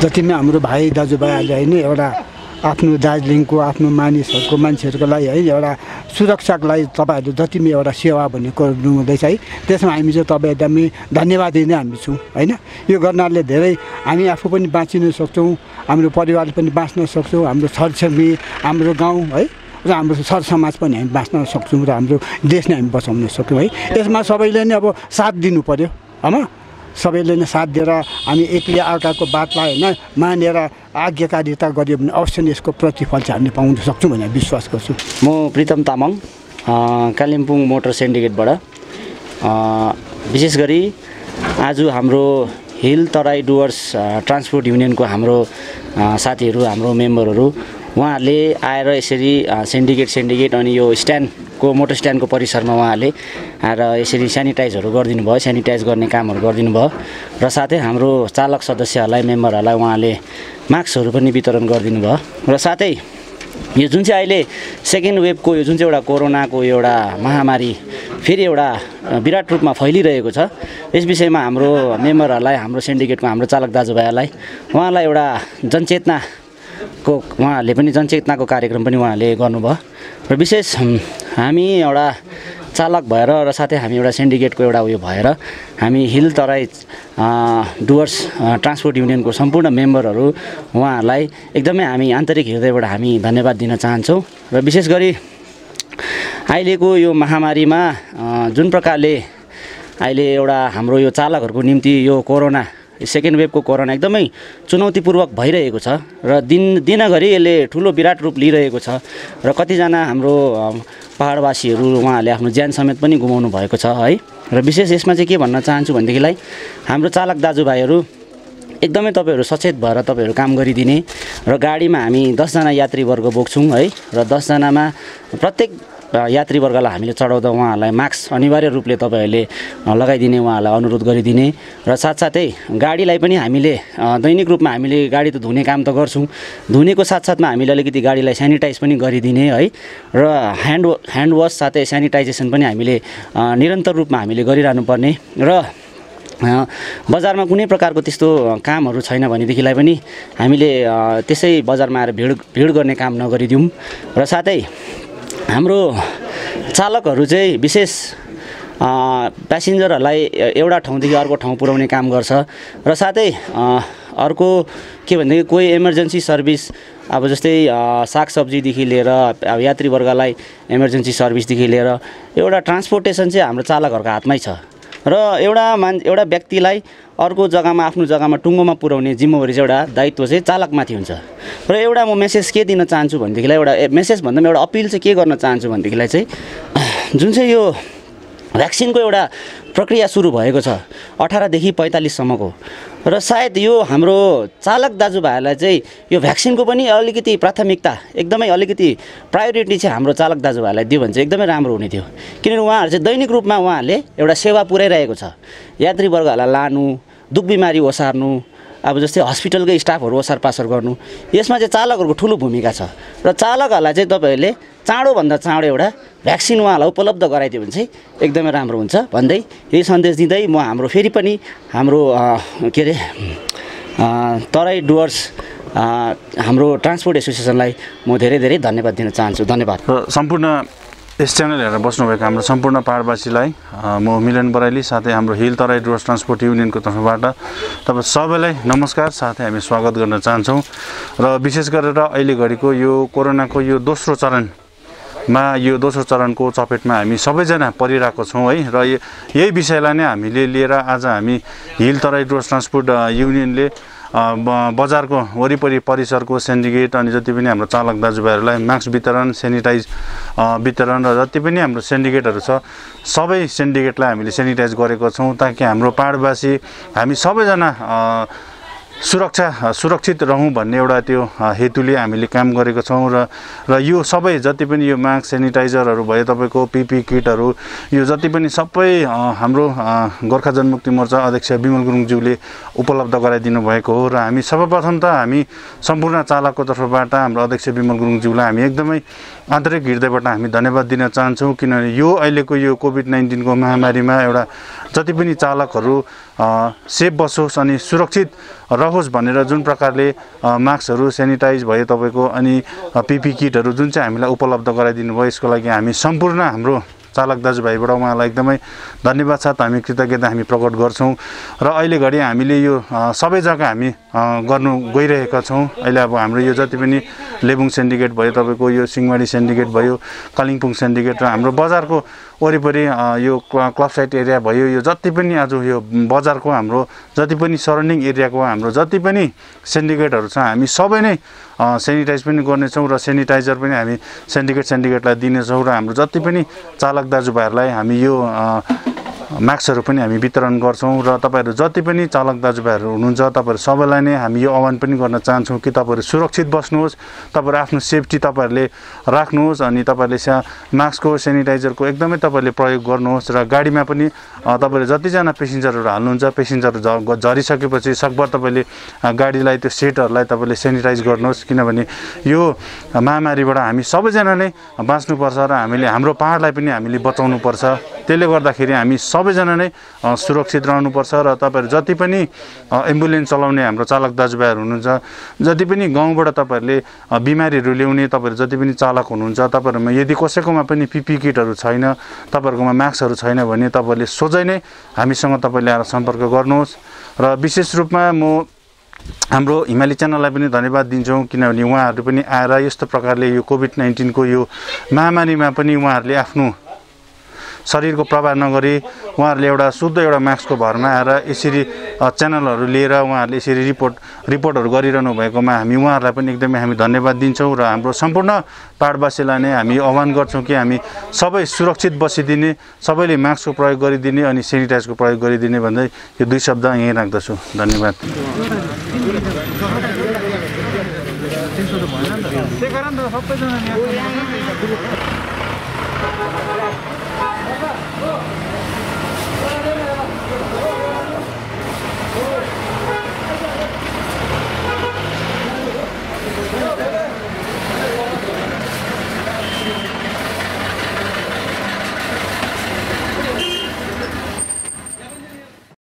जति पनि हाम्रो भाइ दाजुभाइहरूले होइन एउटा आफ्नो दार्जिलिङको आफ्नो मानिसहरूको मान्छेहरूको लागि है एउटा सुरक्षाको लागि तपाईँहरू जति पनि एउटा सेवा भन्ने गर्नुहुँदैछ है। त्यसमा हामी चाहिँ तपाईँ एकदमै धन्यवाद दिने हामी छौँ होइन। यो गर्नाले धेरै हामी आफू पनि बाँचिन सक्छौँ हाम्रो परिवार पनि बाँच्न सक्छौँ हाम्रो छरछिमेकी हाम्रो गाउँ है र हाम्रो सरसमाज पनि हामी बाँच्न सक्छौँ र हाम्रो देश नै हामी बचाउन सक्छौँ है। यसमा सबैले नै अब साथ दिनु पऱ्यो होइन सबैले नै साथ दिएर हामी एकले अर्काको बातलाई होइन मानेर आज्ञाकारिता गऱ्यो भने अवश्य नै यसको प्रतिफल चाहिँ हामीले पाउन सक्छौँ भन्ने विश्वास गर्छु। म प्रितम तामाङ कालिम्पोङ मोटर सेन्डिकेटबाट। विशेष गरी आज हाम्रो हिल तराई डुवर्स ट्रान्सपोर्ट युनियनको हाम्रो साथीहरू हाम्रो मेम्बरहरू उहाँहरूले आएर यसरी सेन्डिकेट सेन्डिकेट अनि यो स्ट्यान्डको मोटर स्ट्यान्डको परिसरमा उहाँहरूले आएर यसरी सेनिटाइजहरू गरिदिनु भयो सेनिटाइज गर्ने कामहरू गरिदिनु भयो र साथै हाम्रो चालक सदस्यहरूलाई मेम्बरहरूलाई उहाँले मास्कहरू पनि वितरण गरिदिनु भयो र साथै यो जुन चाहिँ अहिले सेकेन्ड वेभको यो जुन चाहिँ एउटा कोरोनाको एउटा महामारी फेरि एउटा विराट रूपमा फैलिरहेको छ यस विषयमा हाम्रो मेम्बरहरूलाई हाम्रो सिन्डिकेटको हाम्रो चालक दाजुभाइहरूलाई उहाँलाई एउटा जनचेतनाको उहाँहरूले पनि जनचेतनाको कार्यक्रम पनि उहाँहरूले गर्नुभयो। र विशेष हम, एउटा चालक भएर र साथै हामी एउटा सिन्डिकेटको एउटा उयो भएर हामी हिल तराई डुवर्स ट्रान्सपोर्ट युनियनको सम्पूर्ण मेम्बरहरू उहाँहरूलाई एकदमै हामी आन्तरिक हृदयबाट हामी धन्यवाद दिन चाहन्छौँ। र विशेष गरी अहिलेको यो महामारीमा जुन प्रकारले अहिले एउटा हाम्रो यो चालकहरूको निम्ति यो कोरोना सेकेन्ड वेभको कोरोना एकदमै चुनौतीपूर्वक भइरहेको छ र दिन दिनभरि यसले ठुलो विराट रूप लिइरहेको छ र कतिजना हाम्रो पाहाडवासीहरू उहाँहरूले आफ्नो ज्यान समेत पनि गुमाउनु भएको छ है। र विशेष यसमा चाहिँ के भन्न चाहन्छु भनेदेखिलाई हाम्रो चालक दाजुभाइहरू एकदमै तपाईँहरू सचेत भएर तपाईँहरू काम गरिदिने र गाडीमा हामी दसजना यात्रीवर्ग बोक्छौँ है। र दसजनामा प्रत्येक यात्रीवर्गलाई हामीले चढाउँदा उहाँहरूलाई मास्क अनिवार्य रूपले तपाईँहरूले लगाइदिने उहाँहरूलाई अनुरोध गरिदिने र साथसाथै गाडीलाई पनि हामीले दैनिक रूपमा हामीले गाडी त धुने काम त गर्छौँ। धुनेको साथसाथमा हामीले अलिकति गाडीलाई सेनिटाइज पनि गरिदिने है र ह्यान्ड ह्यान्ड वास साथै सेनिटाइजेसन पनि हामीले निरन्तर रूपमा हामीले गरिरहनु पर्ने र बजारमा कुनै प्रकारको त्यस्तो कामहरू छैन भनेदेखिलाई पनि हामीले त्यसै बजारमा आएर भिड भिड गर्ने काम नगरिदिउँ र साथै हाम्रो चालकहरू चाहिँ विशेष प्यासेन्जरहरूलाई एउटा ठाउँदेखि अर्को ठाउँ पुर्याउने काम गर्छ र साथै अर्को के भनेदेखि कोही इमर्जेन्सी सर्भिस अब जस्तै सागसब्जीदेखि लिएर अब यात्रीवर्गलाई इमर्जेन्सी सर्भिसदेखि लिएर एउटा ट्रान्सपोर्टेसन चाहिँ हाम्रो चालकहरूको हातमै छ। र एउटा मान एउटा व्यक्तिलाई अर्को जग्गामा आफ्नो जग्गामा टुङ्गोमा पुर्याउने जिम्मेवारी चाहिँ एउटा दायित्व चाहिँ चालकमाथि हुन्छ। र एउटा म मेसेज के दिन चाहन्छु भनेदेखिलाई एउटा मेसेज भन्दा पनि एउटा अपिल चाहिँ के गर्न चाहन्छु भनेदेखिलाई चाहिँ जुन चाहिँ यो भ्याक्सिनको एउटा प्रक्रिया सुरु भएको छ। अठारदेखि पैँतालिससम्मको र सायद यो हाम्रो चालक दाजुभाइहरूलाई चाहिँ यो भ्याक्सिनको पनि अलिकति प्राथमिकता एकदमै अलिकति प्रायोरिटी चाहिँ हाम्रो चालक दाजुभाइहरूलाई दियो भने चाहिँ एकदमै राम्रो हुने थियो। किनभने उहाँहरू चाहिँ दैनिक रूपमा उहाँहरूले एउटा सेवा पुऱ्याइरहेको छ। यात्रीवर्गहरूलाई लानु दुख बिमारी ओसार्नु अब जस्तै हस्पिटलकै स्टाफहरू ओसार पासर गर्नु यसमा चाहिँ चालकहरूको ठुलो भूमिका छ। र चालकहरूलाई चाहिँ तपाईँहरूले चाँडोभन्दा चाँडो एउटा भ्याक्सिन उहाँलाई उपलब्ध गराइदियो भने चाहिँ एकदमै राम्रो हुन्छ भन्दै यही सन्देश दिँदै म हाम्रो फेरि पनि हाम्रो के अरे तराई डुवर्स हाम्रो ट्रान्सपोर्ट एसोसिएसनलाई म धेरै धेरै धन्यवाद दिन चाहन्छु। धन्यवाद। सम्पूर्ण यस च्यानल हेरेर बस्नुभएको हाम्रो सम्पूर्ण पाहाडवासीलाई म मिलन बराइली साथै हाम्रो हिल तराई डुवर्स ट्रान्सपोर्ट युनियनको तर्फबाट तपाईँ सबैलाई नमस्कार साथै हामी स्वागत गर्न चाहन्छौँ। र विशेष गरेर अहिले घडीको यो कोरोनाको यो दोस्रो चरणमा यो दोस्रो चरणको चपेटमा हामी सबैजना परिरहेको छौँ है। र यही विषयलाई नै हामीले लिएर आज हामी हिल तराई डुवर्स ट्रान्सपोर्ट युनियनले बजारको वरिपरि परिसरको सेन्डिकेट अनि जति पनि हाम्रो चालक दाजुभाइहरूलाई मास्क वितरण सेनिटाइज वितरण र जति पनि हाम्रो सेन्डिकेटहरू छ सबै सेन्डिकेटलाई हामीले सेनिटाइज गरेको छौँ ताकि हाम्रो पाहाडवासी हामी सबैजना सुरक्षा सुरक्षित रहौँ भन्ने एउटा त्यो हेतुले हामीले काम गरेको छौँ र र यो सबै जति पनि यो मास्क सेनिटाइजरहरू भयो तपाईँको पिपी किटहरू यो जति पनि सबै हाम्रो गोर्खा जनमुक्ति मोर्चा अध्यक्ष विमल गुरुङज्यूले उपलब्ध गराइदिनु भएको हो र हामी सर्वप्रथम त हामी सम्पूर्ण चालकको तर्फबाट हाम्रो अध्यक्ष विमल गुरुङज्यूलाई हामी एकदमै आन्तरिक हृदयबाट हामी धन्यवाद दिन चाहन्छौँ किनभने यो अहिलेको यो कोभिड नाइन्टिनको महामारीमा एउटा जति पनि चालकहरू सेफ बसोस् अनि सुरक्षित रहोस् भनेर जुन प्रकारले मास्कहरू सेनिटाइज भयो तपाईँको अनि पिपी किटहरू जुन चाहिँ हामीलाई उपलब्ध गराइदिनु भयो यसको लागि हामी सम्पूर्ण हाम्रो चालक दाजुभाइबाट उहाँलाई एकदमै धन्यवाद साथ हामी कृतज्ञता हामी प्रकट गर्छौँ र अहिले घडी हामीले यो सबै जग्गा हामी गर्नु गइरहेका छौँ। अहिले अब हाम्रो यो जति पनि लेबुङ सेन्डिकेट भयो तपाईँको यो सिंहमारी सेन्डिकेट भयो कालिम्पोङ सेन्डिकेट र हाम्रो बजारको वरिपरि यो क्ल- क्लब साइट एरिया भयो यो जति पनि आज यो बजारको हाम्रो जति पनि सराउन्डिङ एरियाको हाम्रो जति पनि सेन्डिकेटहरू छ हामी सबै नै सेनिटाइज पनि गर्नेछौँ र सेनिटाइजर पनि हामी सेन्डिकेट सेन्डिकेटलाई दिनेछौँ र हाम्रो जति पनि चालक दाजुभाइहरूलाई हामी यो मास्कहरू पनि हामी वितरण गर्छौँ र तपाईँहरू जति पनि चालक दाजुभाइहरू हुनुहुन्छ तपाईँहरू सबैलाई नै हामी यो आह्वान पनि गर्न चाहन्छौँ कि तपाईँहरू सुरक्षित बस्नुहोस् तपाईँहरू आफ्नो सेफ्टी तपाईँहरूले राख्नुहोस् अनि तपाईँहरूले सा मास्कको सेनिटाइजरको एकदमै तपाईँहरूले प्रयोग गर्नुहोस् र गाडीमा पनि तपाईँले जतिजना पेसेन्जरहरू हाल्नुहुन्छ पेसेन्जरहरू झ झरिसकेपछि सकभर तपाईँले गाडीलाई त्यो सिटहरूलाई तपाईँले सेनिटाइज गर्नुहोस् किनभने यो महामारीबाट हामी सबैजना नै बाँच्नुपर्छ र हामीले हाम्रो पाहाडलाई पनि हामीले बचाउनुपर्छ। त्यसले गर्दाखेरि हामी सबैजना नै सुरक्षित रहनुपर्छ र तपाईँहरू जति पनि एम्बुलेन्स चलाउने हाम्रो चालक दाजुभाइहरू हुनुहुन्छ जति पनि गाउँबाट तपाईँहरूले बिमारीहरू ल्याउने तपाईँहरू जति पनि चालक हुनुहुन्छ तपाईँहरूमा यदि कसैकोमा पनि पिपी किटहरू छैन तपाईँहरूकोमा मास्कहरू छैन भने तपाईँहरूले सोझै नै हामीसँग तपाईँले आएर सम्पर्क गर्नुहोस्। र विशेष रूपमा म हाम्रो हिमाली च्यानललाई पनि धन्यवाद दिन्छौँ किनभने उहाँहरू पनि आएर यस्तो प्रकारले यो कोभिड नाइन्टिनको यो महामारीमा पनि उहाँहरूले आफ्नो शरीरको प्रभाव नगरी उहाँहरूले एउटा शुद्ध एउटा मास्कको भरमा आएर यसरी च्यानलहरू लिएर उहाँहरूले यसरी रिपोर्ट रिपोर्टहरू गरिरहनु भएकोमा हामी उहाँहरूलाई पनि एकदमै हामी धन्यवाद दिन्छौँ र हाम्रो सम्पूर्ण पाहाडवासीलाई नै हामी आह्वान गर्छौँ कि हामी सबै सुरक्षित बसिदिने सबैले मास्कको प्रयोग गरिदिने अनि सेनिटाइजको प्रयोग गरिदिने भन्दै यो दुई शब्द यहीँ राख्दछु। धन्यवाद।